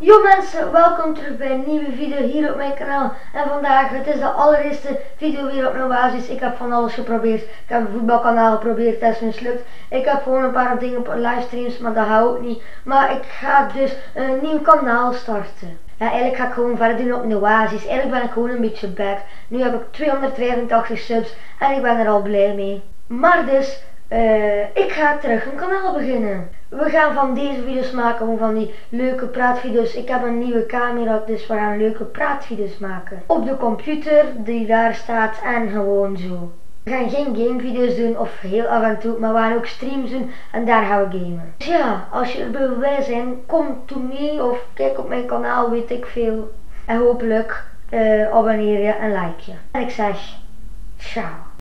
Yo mensen, welkom terug bij een nieuwe video hier op mijn kanaal. En vandaag, het is de allereerste video weer op basis. Ik heb van alles geprobeerd. Ik heb een voetbalkanaal geprobeerd, dat is mislukt. Ik heb gewoon een paar dingen op livestreams, maar dat hou ik niet. Maar ik ga dus een nieuw kanaal starten. Ja, eigenlijk ga ik gewoon verder doen op mijn oasis. Eigenlijk ben ik gewoon een beetje back. Nu heb ik 285 subs en ik ben er al blij mee. Maar dus, uh, ik ga terug een kanaal beginnen. We gaan van deze video's maken, van die leuke praatvideo's. Ik heb een nieuwe camera, dus we gaan leuke praatvideo's maken. Op de computer die daar staat en gewoon zo. We gaan geen gamevideo's doen of heel af en toe, maar we gaan ook streams doen en daar gaan we gamen. Dus ja, als je er bij zijn, kom to me of kijk op mijn kanaal, weet ik veel. En hopelijk uh, abonneer je en like je. En ik zeg, ciao.